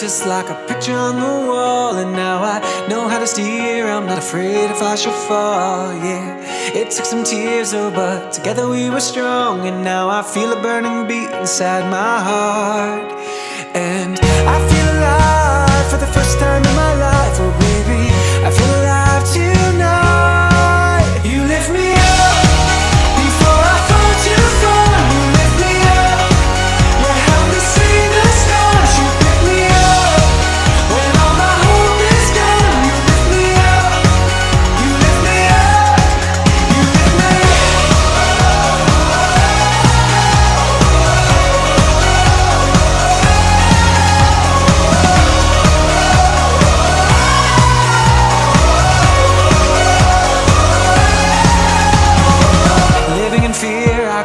just like a picture on the wall. And now I know how to steer, I'm not afraid if I should fall. Yeah, it took some tears, oh, but together we were strong. And now I feel a burning beat inside my heart. And I feel alive for the first time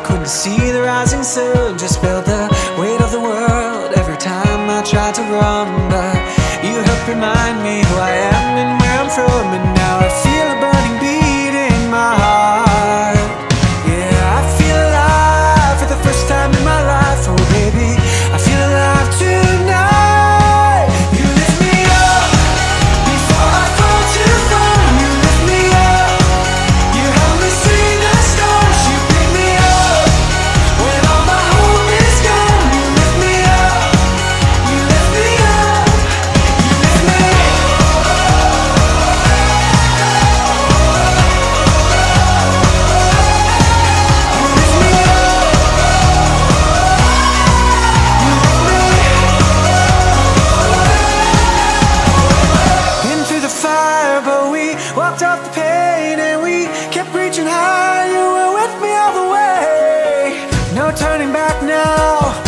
couldn't see the rising sun. Just felt the weight of the world every time I tried to run. But you helped remind me who I walked off the pain and we kept reaching high. You were with me all the way. No turning back now.